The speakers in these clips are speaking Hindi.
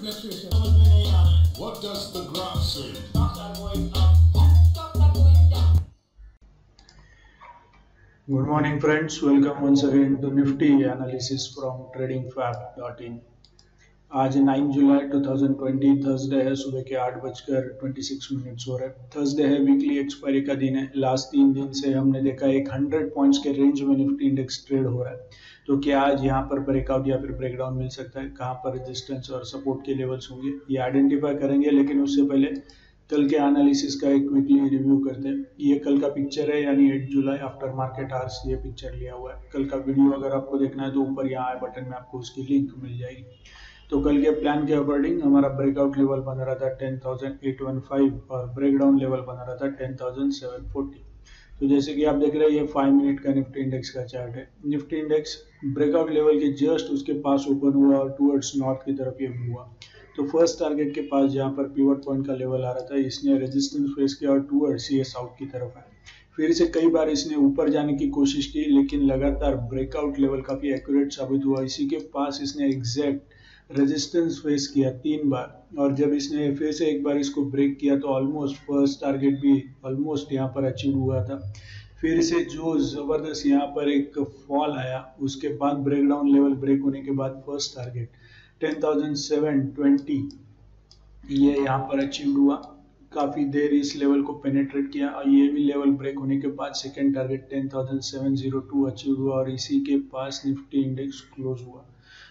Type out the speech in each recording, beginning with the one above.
What does the graph say? Good morning friends, welcome once again to Nifty analysis from tradingfab.in. आज 9 जुलाई 2020 थर्सडे है, सुबह के आठ बजकर 26 मिनट्स हो रहे हैं। थर्सडे है वीकली एक्सपायरी का दिन है। लास्ट तीन दिन से हमने देखा एक 100 पॉइंट्स के रेंज में निफ्टी इंडेक्स ट्रेड हो रहा है। तो क्या आज यहाँ पर ब्रेकआउट या फिर ब्रेकडाउन मिल सकता है? कहाँ पर रेजिस्टेंस और सपोर्ट के लेवल्स होंगे? ये आइडेंटिफाई करेंगे, लेकिन उससे पहले कल के एनालिसिस का एक क्विकली रिव्यू करते हैं। ये कल का पिक्चर है, यानी 8 जुलाई आफ्टर मार्केट आवर्स ये पिक्चर लिया हुआ है। कल का वीडियो अगर आपको देखना है तो ऊपर यहाँ आए बटन में आपको उसकी लिंक मिल जाएगी। तो कल के प्लान के अकॉर्डिंग हमारा ब्रेकआउट लेवल बन रहा था 10,815 और ब्रेकडाउन लेवल बन रहा था 10,740 तो जैसे कि आप देख रहे हैं ये फाइव मिनट का निफ्टी इंडेक्स का चार्ट है। निफ्टी इंडेक्स ब्रेकआउट लेवल के जस्ट उसके पास ओपन हुआ और टूवर्ड्स नॉर्थ की तरफ़ ये हुआ। तो फ़र्स्ट टारगेट के पास जहाँ पर पिवट पॉइंट का लेवल आ रहा था इसने रेजिस्टेंस फेस किया और टूवर्ड्स ये साउथ की तरफ़ है। फिर से कई बार इसने ऊपर जाने की कोशिश की लेकिन लगातार ब्रेकआउट लेवल काफ़ी एक्यूरेट साबित हुआ। इसी के पास इसने एग्जैक्ट रेजिस्टेंस फेस किया तीन बार। और जब इसने फिर से एक बार इसको ब्रेक किया तो ऑलमोस्ट फ़र्स्ट टारगेट भी ऑलमोस्ट यहाँ पर अचीव हुआ था। फिर से जो ज़बरदस्त यहाँ पर एक फॉल आया उसके बाद ब्रेकडाउन लेवल ब्रेक होने के बाद फ़र्स्ट टारगेट 10,720 ये यहाँ पर अचीव हुआ। काफ़ी देर इस लेवल को पेनेट्रेट किया और ये भी लेवल ब्रेक होने के बाद सेकेंड टारगेट 10,702 अचीव हुआ और इसी के पास निफ्टी इंडेक्स क्लोज हुआ।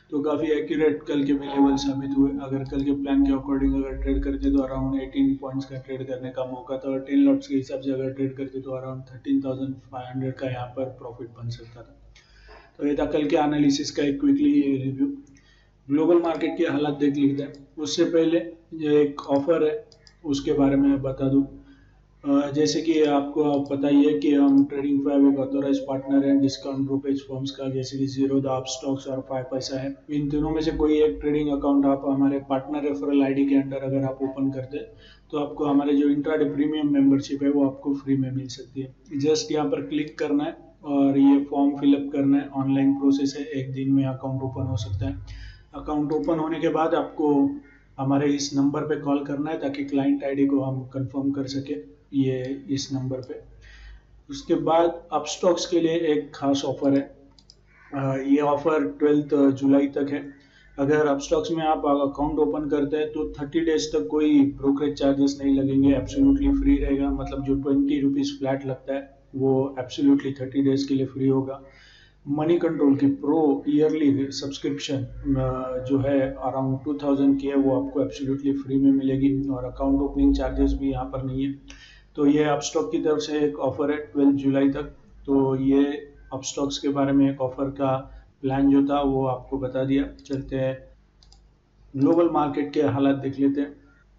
तो काफ़ी एक्यूरेट कल के भी लेवल साबित हुए। अगर कल के प्लान के अकॉर्डिंग अगर ट्रेड करते तो अराउंड 18 पॉइंट्स का ट्रेड करने का मौका था और 10 लॉट्स के हिसाब से अगर ट्रेड करते तो अराउंड 13,500 का यहाँ पर प्रॉफिट बन सकता था। तो ये था कल के एनालिसिस का एक क्विकली रिव्यू ग्लोबल मार्केट के हालात देख लेते हैं। उससे पहले एक ऑफ़र है उसके बारे में बता दूँ। जैसे कि आपको पता ही है कि हम ट्रेडिंग फाइव एक ऑथोराइज पार्टनर हैं डिस्काउंट ब्रोकरेज फॉर्म्स का, जैसे कि ज़ीरो दाप स्टॉक्स और फाइव पैसा है। इन तीनों में से कोई एक ट्रेडिंग अकाउंट आप हमारे पार्टनर रेफरल आईडी के अंडर अगर आप ओपन करते तो आपको हमारे जो इंट्राडे प्रीमियम मेंबरशिप है, वो आपको फ्री में मिल सकती है। जस्ट यहाँ पर क्लिक करना है और ये फॉर्म फिलअप करना है। ऑनलाइन प्रोसेस है, एक दिन में अकाउंट ओपन हो सकता है। अकाउंट ओपन होने के बाद आपको हमारे इस नंबर पे कॉल करना है, ताकि क्लाइंट आईडी को हम कंफर्म कर सके। ये, इस नंबर पे। उसके बाद अपस्टॉक्स के लिए एक खास ऑफ़र है। ये ऑफ़र ट्वेल्थ जुलाई तक है। अगर अपस्टॉक्स में आप अकाउंट ओपन करते हैं तो थर्टी डेज़ तक कोई ब्रोकरेज चार्जेस नहीं लगेंगे एब्सोल्युटली फ्री रहेगा। मतलब जो ट्वेंटी रुपीज़ फ्लैट लगता है, वो एब्सोल्युटली थर्टी डेज़ के लिए फ्री होगा। मनी कंट्रोल की प्रो ईयरली सब्सक्रिप्शन जो है अराउंड टू थाउज़ेंड की है, वो आपको एब्सोल्युटली फ्री में मिलेगी। और अकाउंट ओपनिंग चार्जेस भी यहाँ पर नहीं है। तो ये अपस्टॉक की तरफ़ से एक ऑफ़र है ट्वेल्थ जुलाई तक। तो ये अपस्टॉक्स के बारे में एक ऑफ़र का प्लान जो था, वो आपको बता दिया। चलते हैं। ग्लोबल मार्केट के हालात देख लेते हैं।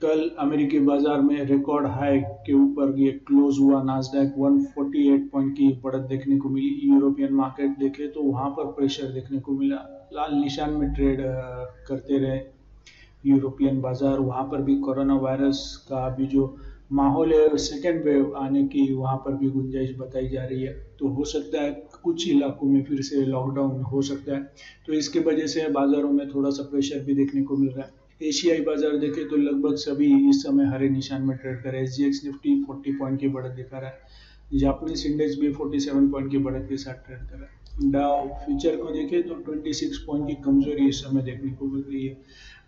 कल अमेरिकी बाज़ार में रिकॉर्ड हाई के ऊपर ये क्लोज हुआ नाजडैक 148 पॉइंट की बढ़त देखने को मिली। यूरोपियन मार्केट देखे तो वहाँ पर प्रेशर देखने को मिला। लाल निशान में ट्रेड करते रहे। यूरोपियन बाज़ार, वहाँ पर भी कोरोना वायरस का अभी जो माहौल है सेकेंड वेव आने की वहाँ पर भी गुंजाइश बताई जा रही है। तो हो सकता है कुछ इलाकों में फिर से लॉकडाउन हो सकता है। तो इसके वजह से बाज़ारों में थोड़ा सा प्रेशर भी देखने को मिल रहा है। एशियाई बाज़ार देखें तो लगभग सभी इस समय हरे निशान में ट्रेड कर रहे हैं। एस निफ्टी 40 पॉइंट की बढ़त दिखा रहा है। जापानीज इंडेक्स भी 47 पॉइंट की बढ़त के साथ ट्रेड कर रहा है। डाउ फ्यूचर को देखें तो 26 पॉइंट की कमज़ोरी इस समय देखने को मिल रही है।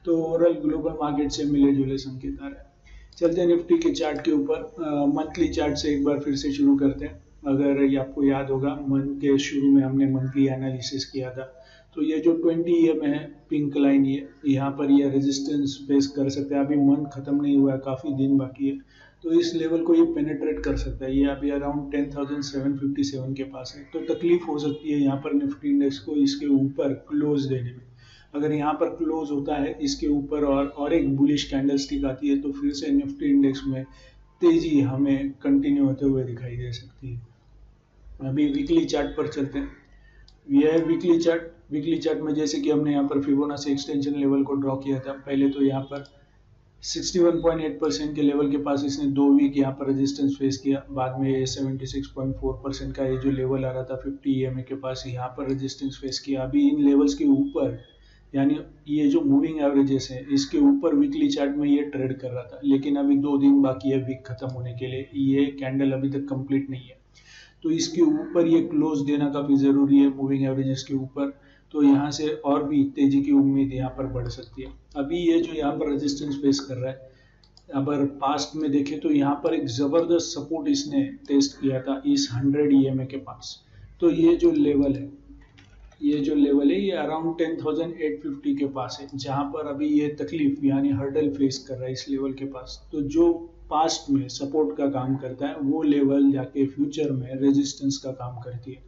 तो ओवरऑल ग्लोबल मार्केट से मिले जुले संकेत आ रहे हैं। चलते हैं निफ्टी के चार्ट के ऊपर। मंथली चार्ट से एक बार फिर से शुरू करते हैं। अगर ये आपको याद होगा मंथ के शुरू में हमने मंथली एनालिसिस किया था। तो ये जो 20 ईएम है पिंक लाइन ये, यहाँ पर ये रेजिस्टेंस फेस कर सकते हैं। अभी मंथ खत्म नहीं हुआ है, काफ़ी दिन बाकी है। तो इस लेवल को ये पेनेट्रेट कर सकता है। ये अभी around ten thousand seven fifty seven के पास है। तो तकलीफ़ हो सकती है यहाँ पर निफ्टी इंडेक्स को इसके ऊपर क्लोज देने में। अगर यहाँ पर क्लोज होता है इसके ऊपर और और एक बुलिश कैंडल स्टिक आती है तो फिर से निफ्टी इंडेक्स में तेज़ी हमें कंटिन्यू होते हुए दिखाई दे सकती है। अभी वीकली चार्ट पर चलते हैं। यह वीकली चार्ट वीकली चार्ट में जैसे कि हमने यहाँ पर फिबोनाची एक्सटेंशन लेवल को ड्रॉ किया था, पहले तो यहाँ पर 61.8 परसेंट के लेवल के पास इसने दो वीक यहाँ पर रेजिस्टेंस फेस किया। बाद में ये 76.4 परसेंट का ये जो लेवल आ रहा था 50 ई के पास यहाँ पर रेजिस्टेंस फेस किया। अभी इन लेवल्स के ऊपर यानी ये जो मूविंग एवरेजेस है, इसके ऊपर वीकली चार्ट में ये ट्रेड कर रहा था। लेकिन अभी दो दिन बाकी है वीक खत्म होने के लिए। ये कैंडल अभी तक कंप्लीट नहीं है। तो इसके ऊपर ये क्लोज देना काफ़ी ज़रूरी है मूविंग एवरेजेस के ऊपर। तो यहाँ से और भी तेज़ी की उम्मीद यहाँ पर बढ़ सकती है। अभी ये जो यहाँ पर रेजिस्टेंस फेस कर रहा है, अगर पास्ट में देखें तो यहाँ पर एक ज़बरदस्त सपोर्ट इसने टेस्ट किया था इस 100 ई के पास। तो ये जो लेवल है ये जो लेवल है ये अराउंड 10,850 के पास है जहाँ पर अभी ये तकलीफ़ यानी हर्डल फेस कर रहा है इस लेवल के पास। तो जो पास्ट में सपोर्ट का काम करता है वो लेवल जाके फ्यूचर में रेजिस्टेंस का काम करती है।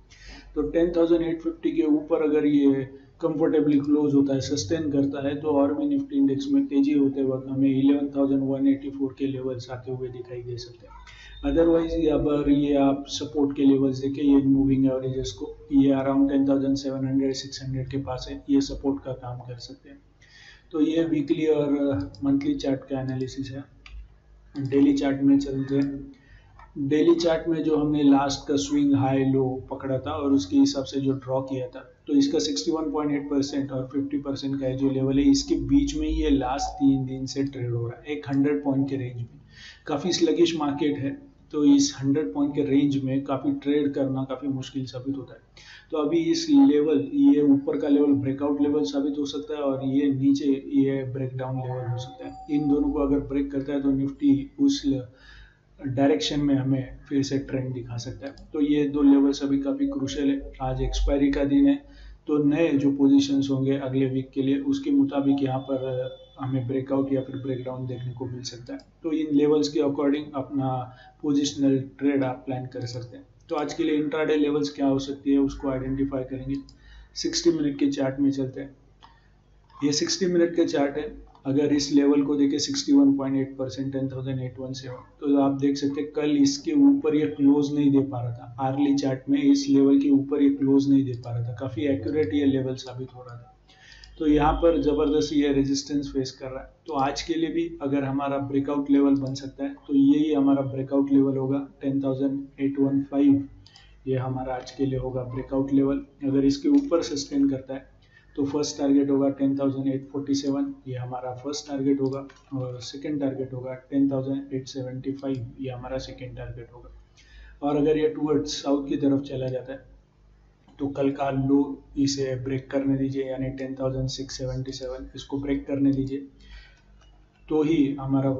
तो 10,850 के ऊपर अगर ये कंफर्टेबली क्लोज होता है सस्टेन करता है तो और भी निफ्टी इंडेक्स में तेज़ी होते वक्त हमें 11,184 के लेवल्स आते हुए दिखाई दे सकते हैं। अदरवाइज़ अगर ये आप सपोर्ट के लेवल्स देखें ये मूविंग एवरेजेस को ये अराउंड 10,700 600 के पास है। ये सपोर्ट का काम कर सकते हैं। तो ये वीकली और मंथली चार्ट का एनालिसिस है। डेली चार्ट में चलते हैं। डेली चार्ट में जो हमने लास्ट का स्विंग हाई लो पकड़ा था और उसके हिसाब से जो ड्रॉ किया था तो इसका 61.8 परसेंट और 50 परसेंट का जो लेवल है इसके बीच में ये लास्ट तीन दिन से ट्रेड हो रहा है। एक 100 पॉइंट के रेंज में। काफ़ी स्लगिश मार्केट है। तो इस 100 पॉइंट के रेंज में काफ़ी ट्रेड करना काफ़ी मुश्किल साबित होता है। तो अभी इस लेवल ये ऊपर का लेवल ब्रेकआउट लेवल साबित हो सकता है और ये नीचे, ये ब्रेकडाउन लेवल हो सकता है। इन दोनों को अगर ब्रेक करता है तो निफ्टी उस डायरेक्शन में हमें फिर से ट्रेंड दिखा सकता है। तो ये दो लेवल्स अभी काफ़ी क्रूशल है। आज एक्सपायरी का दिन है। तो नए जो पोजीशंस होंगे अगले वीक के लिए, उसके मुताबिक यहाँ पर हमें ब्रेकआउट या फिर ब्रेकडाउन देखने को मिल सकता है। तो इन लेवल्स के अकॉर्डिंग अपना पोजिशनल ट्रेड आप प्लान कर सकते हैं। तो आज के लिए इंट्राडे लेवल्स क्या हो सकती है, उसको आइडेंटिफाई करेंगे। 60 मिनट के चार्ट में चलते हैं। ये 60 मिनट के चार्ट है। अगर इस लेवल को देखें 61.8 percent, ten thousand eight one seven तो आप देख सकते हैं, कल इसके ऊपर ये क्लोज नहीं दे पा रहा था। आर्ली चार्ट में इस लेवल के ऊपर ये क्लोज नहीं दे पा रहा था। काफ़ी एक्यूरेट ये लेवल साबित हो रहा था। तो यहाँ पर ज़बरदस्त ये रेजिस्टेंस फेस कर रहा है। तो आज के लिए भी अगर हमारा ब्रेकआउट लेवल बन सकता है तो यही हमारा ब्रेकआउट लेवल होगा, ten thousand eight one five. ये हमारा आज के लिए होगा ब्रेकआउट लेवल अगर इसके ऊपर सस्टेन करता है तो फ़र्स्ट टारगेट होगा ten thousand eight forty seven ये हमारा फ़र्स्ट टारगेट होगा, और सेकेंड टारगेट होगा ten thousand eight seventy five ये हमारा सेकेंड टारगेट होगा। और अगर ये टूवर्ड्स साउथ की तरफ़ चला जाता है तो कल का लो इसे ब्रेक करने दीजिए, यानी ten thousand six seventy seven इसको ब्रेक करने दीजिए। तो ही हमारा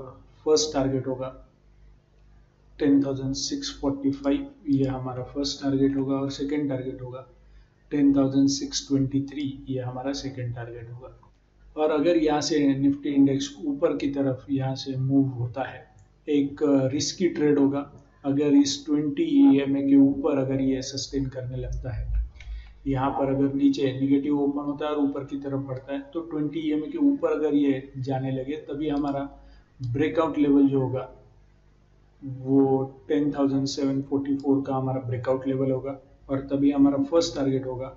फ़र्स्ट टारगेट होगा ten thousand six forty five ये हमारा फ़र्स्ट टारगेट होगा और सेकेंड टारगेट होगा। 10,623 ये हमारा सेकेंड टारगेट होगा और अगर यहाँ से निफ्टी इंडेक्स ऊपर की तरफ़ यहाँ से मूव होता है एक रिस्की ट्रेड होगा। अगर इस 20 ई के ऊपर अगर ये सस्टेन करने लगता है यहाँ पर अगर नीचे निगेटिव ओपन होता है और ऊपर की तरफ़ बढ़ता है तो 20 ई के ऊपर अगर ये जाने लगे तभी हमारा ब्रेकआउट लेवल जो होगा वो 10,744 का हमारा ब्रेकआउट लेवल होगा। और तभी हमारा फ़र्स्ट टारगेट होगा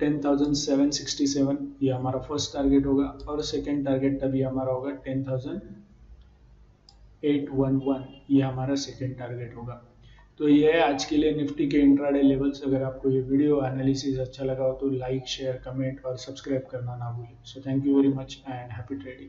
10,767 ये हमारा फ़र्स्ट टारगेट होगा और सेकेंड टारगेट तभी हमारा होगा 10,811 ये हमारा सेकेंड टारगेट होगा। तो ये है आज के लिए निफ्टी के इंट्राडे लेवल्स अगर आपको ये वीडियो एनालिसिस अच्छा लगा हो तो लाइक शेयर कमेंट और सब्सक्राइब करना ना भूलें। So thank you very much and happy trading